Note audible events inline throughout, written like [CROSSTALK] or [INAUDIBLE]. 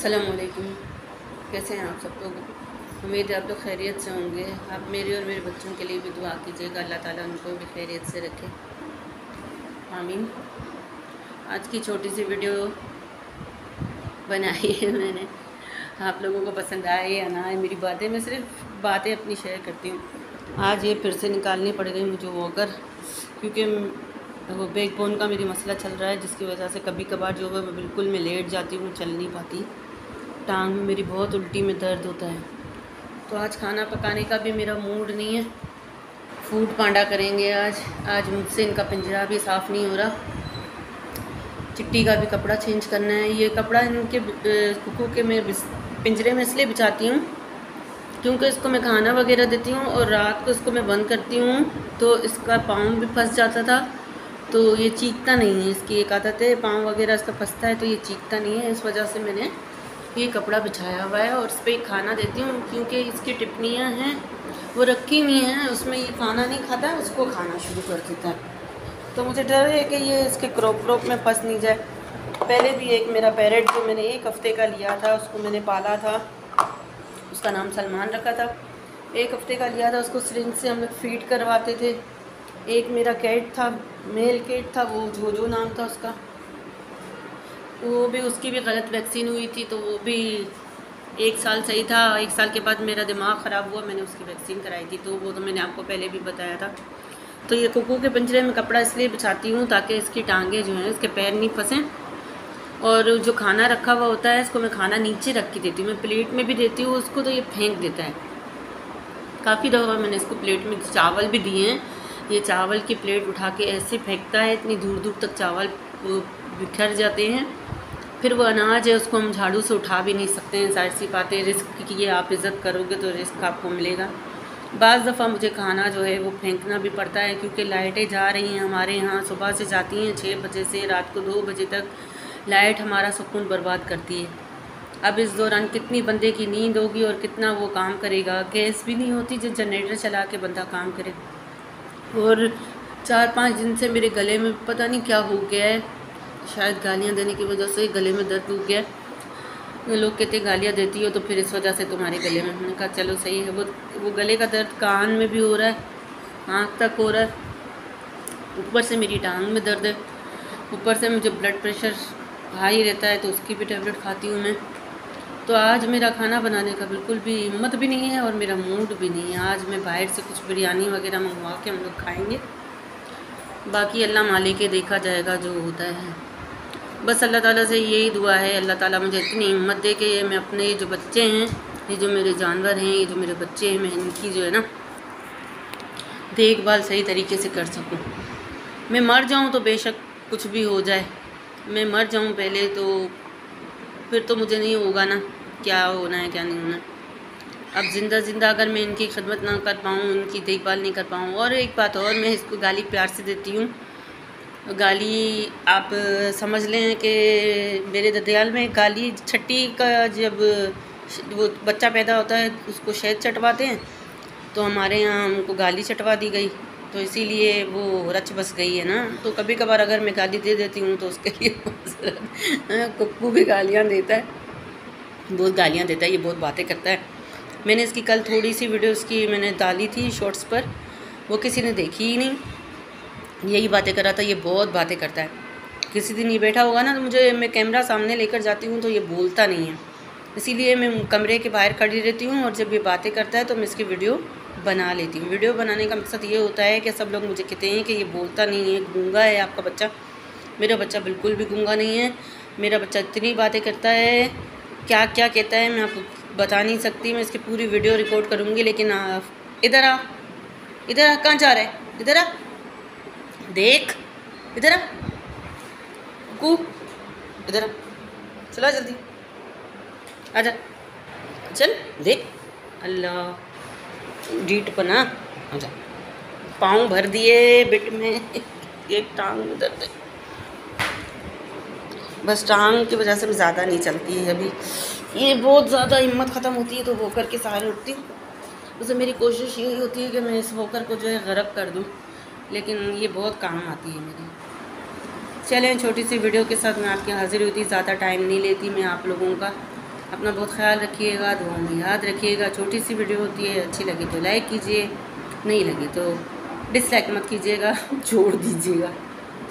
असलकुम कैसे हैं आप सब लोग? उम्मीद है आप लोग खैरियत से होंगे। आप मेरे और मेरे बच्चों के लिए भी दुआ कीजिएगा। अल्लाह ताला उनको भी खैरियत से रखे। आमीन। आज की छोटी सी वीडियो बनाई है मैंने। आप लोगों को पसंद आए या ना आए, मेरी बातें, मैं सिर्फ़ बातें अपनी शेयर करती हूँ। आज ये फिर से निकालनी पड़ गई मुझे वॉकर क्योंकि वो बैक बोन का मेरी मसला चल रहा है, जिसकी वजह से कभी कभार जो है मैं बिल्कुल मैं लेट जाती हूँ, चल नहीं पाती। टांग में मेरी बहुत उल्टी में दर्द होता है। तो आज खाना पकाने का भी मेरा मूड नहीं है। फ़ूड पांडा करेंगे आज। आज मुझसे इनका पिंजरा भी साफ़ नहीं हो रहा। चिट्टी का भी कपड़ा चेंज करना है। ये कपड़ा इनके कुकू के मैं पिंजरे में इसलिए बिछाती हूँ क्योंकि इसको मैं खाना वगैरह देती हूँ और रात को इसको मैं बंद करती हूँ तो इसका पाँव भी फंस जाता था। तो ये चीखता नहीं है इसकी एक आदत है। पाँव वगैरह इसका फंसता है तो ये चीखता नहीं है। इस वजह से मैंने ये कपड़ा बिछाया हुआ है और इस पर खाना देती हूँ क्योंकि इसकी टिप्पणियाँ हैं, वो रखी हुई हैं, उसमें ये खाना नहीं खाता है उसको खाना शुरू कर देता है। तो मुझे डर है कि ये इसके क्रॉप क्रॉप में फंस नहीं जाए। पहले भी एक मेरा पैरेट जो मैंने एक हफ़्ते का लिया था, उसको मैंने पाला था, उसका नाम सलमान रखा था। एक हफ़्ते का लिया था, उसको सिरिंज से हम लोग फ़ीड करवाते थे। एक मेरा कैट था मेल कैट था, वो जो जो नाम था उसका। वो भी, उसकी भी गलत वैक्सीन हुई थी तो वो भी एक साल सही था। एक साल के बाद मेरा दिमाग ख़राब हुआ, मैंने उसकी वैक्सीन कराई थी तो वो तो मैंने आपको पहले भी बताया था। तो ये कुकू के पिंजरे में कपड़ा इसलिए बिछाती हूँ ताकि इसकी टांगें जो हैं, इसके पैर नहीं फंसें। और जो खाना रखा हुआ होता है, इसको मैं खाना नीचे रख के देती हूँ। मैं प्लेट में भी देती हूँ, उसको तो ये फेंक देता है। काफ़ी दफ़ा मैंने इसको प्लेट में चावल भी दिए हैं। ये चावल की प्लेट उठा के ऐसे फेंकता है, इतनी दूर दूर तक चावल बिखर जाते हैं। फिर वो अनाज है, उसको हम झाड़ू से उठा भी नहीं सकते हैं। ज़ाहिर सी बातें रिस्क की ये आप इज़्ज़त करोगे तो रिस्क आपको मिलेगा। बाज़ दफ़ा मुझे खाना जो है, वो फेंकना भी पड़ता है, क्योंकि लाइटें जा रही हैं हमारे यहाँ। सुबह से जाती हैं छः बजे से रात को दो बजे तक लाइट हमारा सुकून बर्बाद करती है। अब इस दौरान कितनी बंदे की नींद होगी और कितना वो काम करेगा? गैस भी नहीं होती जो जनरेटर चला के बंदा काम करे। और चार पाँच दिन से मेरे गले में पता नहीं क्या हो गया है। शायद गालियाँ देने की वजह से गले में दर्द हो गया। लोग कहते हैं, गालियाँ देती हो तो फिर इस वजह से तुम्हारे गले में। मैंने कहा, चलो सही है। वो वो गले का दर्द कान में भी हो रहा है, आँख तक हो रहा है। ऊपर से मेरी टांग में दर्द है। ऊपर से मुझे ब्लड प्रेशर हाई रहता है तो उसकी भी टेबलेट खाती हूँ मैं। तो आज मेरा खाना बनाने का बिल्कुल भी हिम्मत भी नहीं है और मेरा मूड भी नहीं है। आज मैं बाहर से कुछ बिरयानी वगैरह मंगवा के हम लोग खाएँगे। बाकी अल्लाह मालिक देखा जाएगा जो होता है। बस अल्लाह ताला से यही दुआ है, अल्लाह ताला मुझे इतनी हिम्मत दे कि मैं अपने जो बच्चे हैं, ये जो मेरे जानवर हैं, ये जो मेरे बच्चे हैं, मैं इनकी जो है ना देखभाल सही तरीके से कर सकूँ। मैं मर जाऊँ तो बेशक कुछ भी हो जाए। मैं मर जाऊँ पहले तो फिर तो मुझे नहीं होगा ना, क्या होना है, क्या नहीं होना अब ज़िंदा ज़िंदा अगर मैं इनकी खदमत ना कर पाऊँ उनकी देखभाल नहीं कर पाऊँ, और एक बात और मैं इसको गाली प्यार से देती हूँ गाली आप समझ लें कि मेरे ददयाल में गाली छट्टी का जब वो बच्चा पैदा होता है, उसको शहद चटवाते हैं तो हमारे यहाँ हमको गाली चटवा दी गई। तो इसीलिए वो रच बस गई है ना। तो कभी कभार अगर मैं गाली दे देती हूँ तो उसके लिए [LAUGHS] कुक्कू भी गालियाँ देता है। बहुत गालियाँ देता है, ये बहुत बातें करता है। मैंने इसकी कल थोड़ी सी वीडियो उसकी मैंने डाली थी शॉर्ट्स पर, वो किसी ने देखी ही नहीं। यही बातें कर रहा था, ये बहुत बातें करता है। किसी दिन ये बैठा होगा ना तो मुझे, मैं कैमरा सामने लेकर जाती हूँ तो ये बोलता नहीं है। इसीलिए मैं कमरे के बाहर खड़ी रहती हूँ और जब ये बातें करता है तो मैं इसकी वीडियो बना लेती हूँ। वीडियो बनाने का मकसद ये होता है कि सब लोग मुझे कहते हैं कि ये बोलता नहीं है, गूँगा है आपका बच्चा। मेरा बच्चा बिल्कुल भी गूँगा नहीं है। मेरा बच्चा इतनी बातें करता है क्या क्या कहता है, मैं आपको बता नहीं सकती। मैं इसकी पूरी वीडियो रिकॉर्ड करूँगी, लेकिन इधर आ। इधर आ, कहाँ जा रहा है? इधर आ। देख। इधर कू इधर चला जल्दी। आजा चल, देख। अल्लाह। डीट पना आजा पाँव भर दिए बिट में। [LAUGHS] एक टांग उधर दे। बस टांग की वजह से मैं ज़्यादा नहीं चलती है अभी। ये बहुत ज़्यादा हिम्मत ख़त्म होती है तो होकर के सहारे उठती। हूँ उसे मेरी कोशिश यही होती है कि मैं इस होकर को जो है गरक कर दूँ। लेकिन ये बहुत काम आती है मेरी। चलें, छोटी सी वीडियो के साथ मैं आपके हाजिर होती, ज़्यादा टाइम नहीं लेती मैं आप लोगों का। अपना बहुत ख्याल रखिएगा दुआ में याद रखिएगा। छोटी सी वीडियो होती है, अच्छी लगी तो लाइक कीजिए, नहीं लगी तो डिसलाइक मत कीजिएगा [LAUGHS] छोड़ दीजिएगा।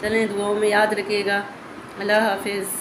चलें, दुआओं में याद रखिएगा। अल्लाह हाफिज़।